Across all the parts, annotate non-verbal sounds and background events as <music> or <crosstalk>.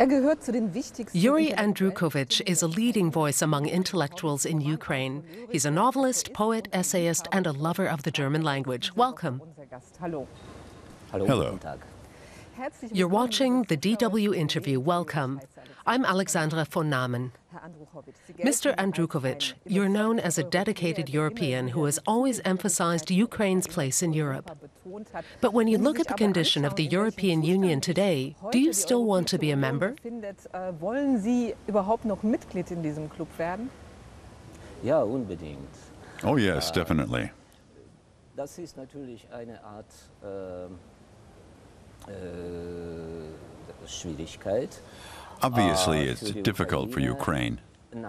Yuri Andrukhovych is a leading voice among intellectuals in Ukraine. He's a novelist, poet, essayist, and a lover of the German language. Welcome. Hello. You're watching the DW interview. Welcome. I'm Alexandra von Nahmen. Mr. Andrukhovych, you're known as a dedicated European who has always emphasized Ukraine's place in Europe. But when you look at the condition of the European Union today, do you still want to be a member? Ja, unbedingt. Oh, yes, äh, definitely. Das ist natürlich eine Art äh, äh, Schwierigkeit. Obviously, äh, it's difficult for Ukraine. Äh,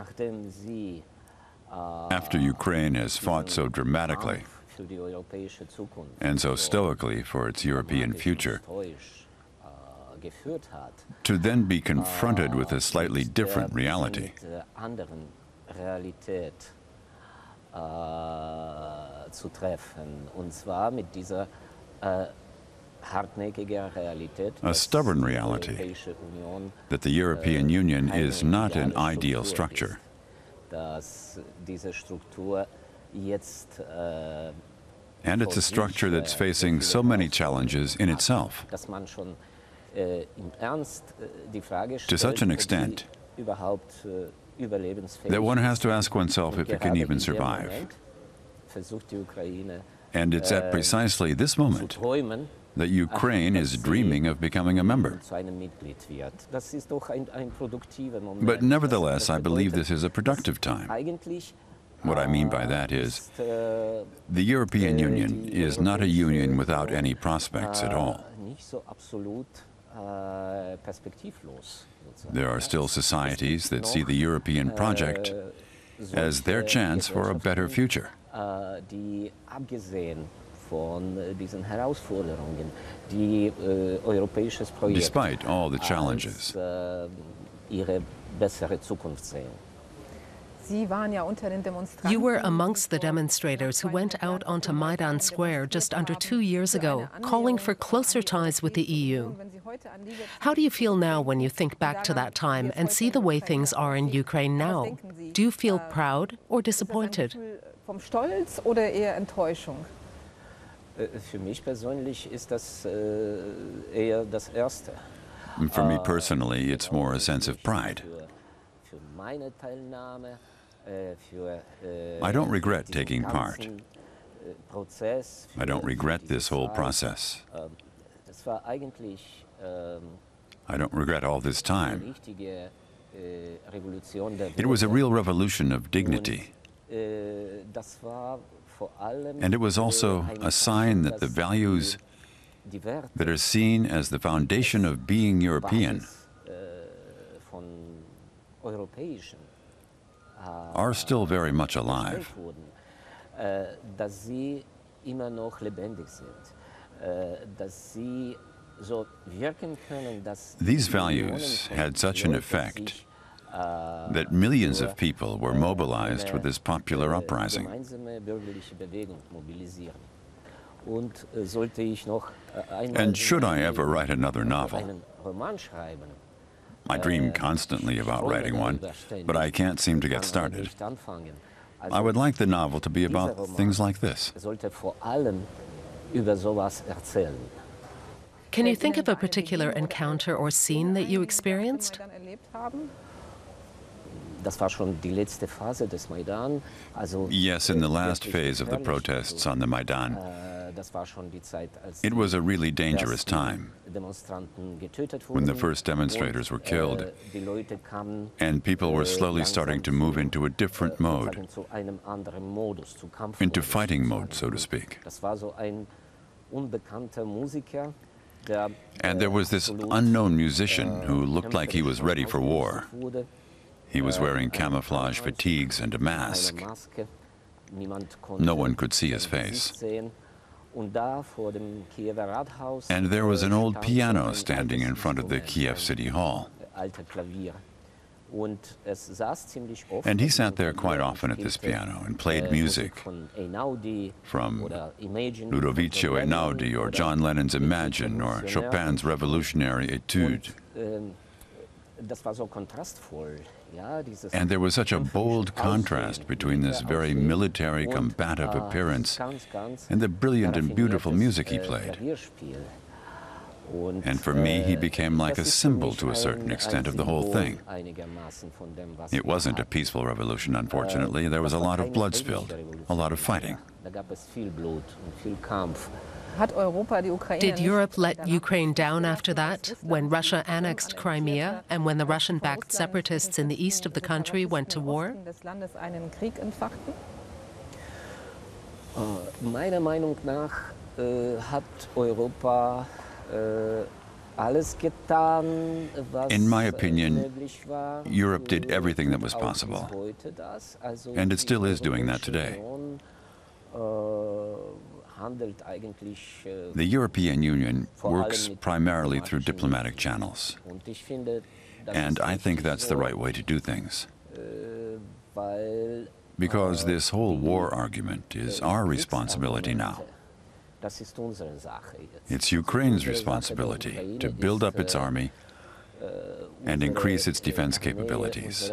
After Ukraine has fought so dramatically für die europäische Zukunft and so stoically for its European future, äh, to then be äh, confronted with a slightly different reality. mit der anderen Realität äh, zu treffen. Und zwar mit dieser äh, hartnäckigen Realität, A stubborn reality that the European äh, Union is not an ideal structure, and it's a structure that's facing so many challenges in itself. To such an extent that one has to ask oneself if it can even survive. And it's at precisely this moment that Ukraine is dreaming of becoming a member. But nevertheless, I believe this is a productive time. What I mean by that is, the European Union is not a union without any prospects at all. There are still societies that see the European project as their chance for a better future. Despite all the challenges, You were amongst the demonstrators who went out onto Maidan Square just under two years ago, calling for closer ties with the EU. How do you feel now when you think back to that time and see the way things are in Ukraine now? Do you feel proud or disappointed? Vom Stolz oder eher Enttäuschung? Äh, Für mich persönlich ist das äh, eher das Erste. And for me personally, it's more a sense of pride. I don't regret taking part. I don't regret this whole process. I don't regret all this time. It was a real revolution of dignity. And it was also a sign that the values that are seen as the foundation of being European Basis, äh, von europäischen are still very much alive. äh, dass sie immer noch lebendig sind, äh, dass sie so wirken können, dass These values had such an effect äh, that millions of people were mobilized with this popular uprising. gemeinsame bürgerliche Bewegung mobilisieren. Und äh, sollte ich noch äh, einmal And should I ever write another äh, novel? Einen Roman schreiben, I dream constantly about writing one, but I can't seem to get started. I would like the novel to be about things like this. sollte vor allem über sowas erzählen. Can you think of a particular encounter or scene that you experienced? Dann erlebt haben? Das war schon die letzte Phase des Maidan. Also Yes, in the last phase of the protests on the Maidan, Äh, Das war schon die Zeit, als it was a really dangerous time. When the first demonstrators were äh, killed, äh, kamen and people were äh, slowly starting to move into a different äh, mode, sozusagen zu einem anderen Modus, zu Kampfmodus. into fighting mode, so to speak. Das war so ein unbekannter Musiker, der And there äh, was this unknown musician äh, who looked like he was ready for war. He was wearing Äh, camouflage fatigues and a mask. Maske. Niemand konnte No one could see his face. And there was an old piano standing in front of the Kiev City Hall. äh, alter Klavier. Und es saß ziemlich oft And he sat there quite often at this piano and played äh, music from Ludovico Einaudi or John Lennon's Imagine or Chopin's Revolutionary Etude. And there was such a bold contrast between this very military, combative appearance and the brilliant and beautiful music he played. And for me, he became like a symbol to a certain extent of the whole thing. It wasn't a peaceful revolution, unfortunately. There was a lot of blood spilled, a lot of fighting. Did Europe let Ukraine down after that, when Russia annexed Crimea and when the Russian backed separatists in the east of the country went to war? Meiner Meinung nach hat Europa in my opinion, Europe did everything that was possible, and it still is doing that today. The European Union works primarily through diplomatic channels, and I think that's the right way to do things. Because this whole war argument is our responsibility now. It's Ukraine's responsibility to build up its army and increase its defense capabilities.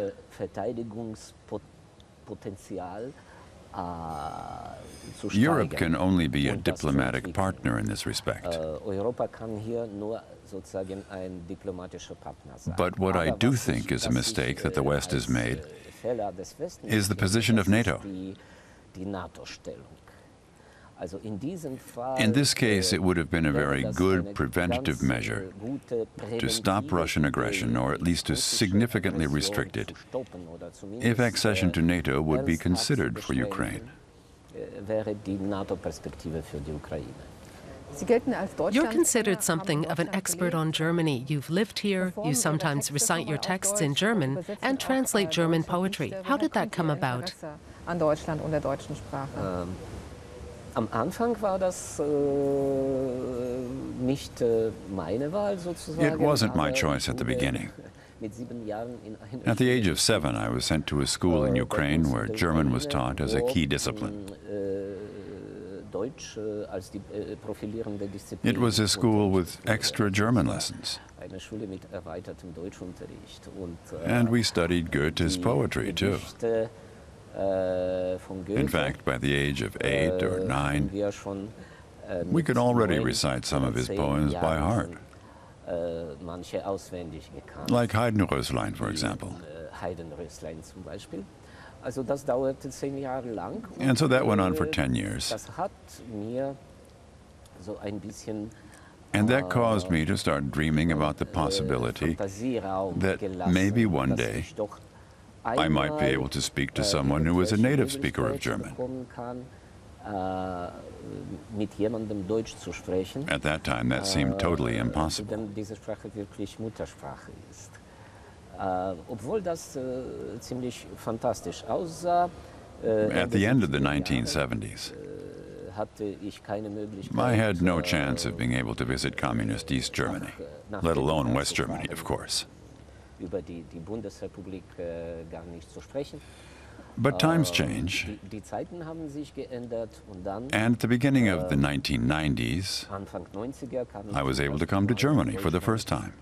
Europe can only be a diplomatic partner in this respect. But what I do think is a mistake that the West has made is the position of NATO. In this case, it would have been a very good preventative measure to stop Russian aggression or at least to significantly restrict it if accession to NATO would be considered for Ukraine. You're considered something of an expert on Germany. You've lived here, you sometimes recite your texts in German and translate German poetry. How did that come about? Am Anfang war das äh, nicht äh, meine Wahl sozusagen. It wasn't my choice at the beginning. <laughs> At the age of seven, I was sent to a school in Ukraine where German was taught as a key discipline. It was a school with extra German lessons. And we studied Goethe's poetry, too. In fact, by the age of eight or nine, we could already recite some of his poems by heart. Like Heidenröslein, for example. And so that went on for 10 years. And that caused me to start dreaming about the possibility that maybe one day I might be able to speak to someone who is a native speaker of German. At that time, that seemed totally impossible. At the end of the 1970s, I had no chance of being able to visit communist East Germany, let alone West Germany, of course über die, die Bundesrepublik äh, gar nicht zu sprechen. But times change. And at the beginning of the 1990s, I was able to come to Germany for the first time.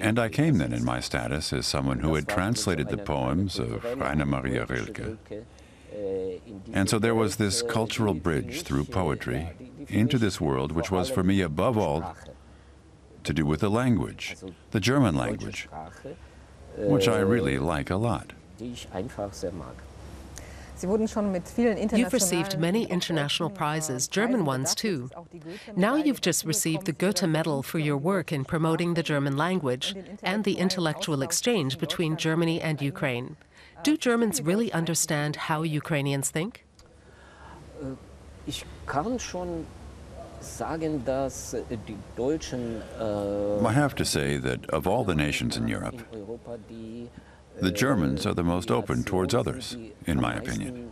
And I came then in my status as someone who had translated the poems of Rainer Maria Rilke. And so there was this cultural bridge through poetry into this world which was for me above all to do with the language, the German language, which I really like a lot. You've received many international prizes, German ones too. Now you've just received the Goethe Medal for your work in promoting the German language and the intellectual exchange between Germany and Ukraine. Do Germans really understand how Ukrainians think? I have to say that of all the nations in Europe, the Germans are the most open towards others, in my opinion.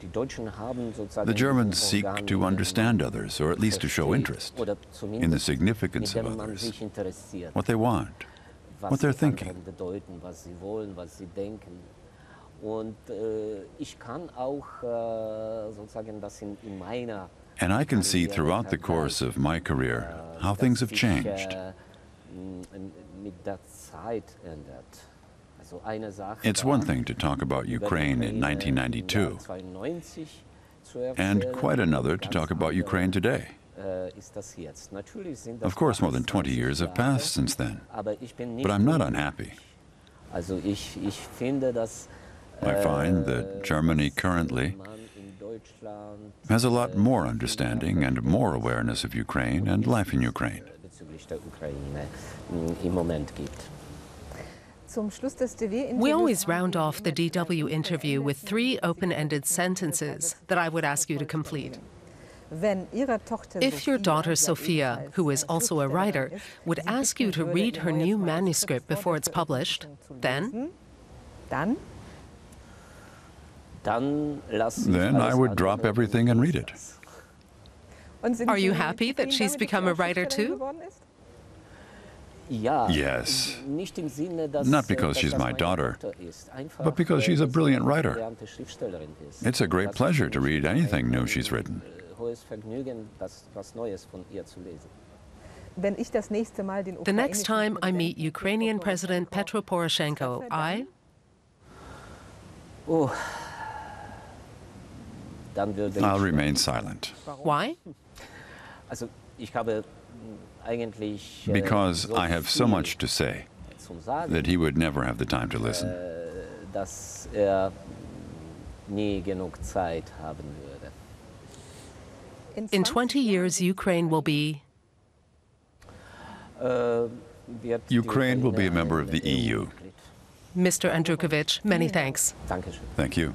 The Germans seek to understand others, or at least to show interest in the significance of others, what they want, what they're thinking. Und äh, ich kann auch äh, sozusagen das in, in meiner And I can see throughout the course of my career how things have changed. It's one thing to talk about Ukraine in 1992, and quite another to talk about Ukraine today. Of course, more than 20 years have passed since then, but I'm not unhappy. I find that Germany currently has a lot more understanding and more awareness of Ukraine and life in Ukraine. We always round off the DW interview with three open ended sentences that I would ask you to complete. If your daughter Sophia, who is also a writer, would ask you to read her new manuscript before it's published, then? Then I would drop everything and read it. Are you happy that she's become a writer too? Yes. Not because she's my daughter, but because she's a brilliant writer. It's a great pleasure to read anything new she's written. The next time I meet Ukrainian President Petro Poroshenko, I. Oh. I'll remain silent. Why? Because I have so much to say that he would never have the time to listen. In 20 years, Ukraine will be. Ukraine will be a member of the EU. Mr. Andrukhovych, many mm. thanks. Thank you.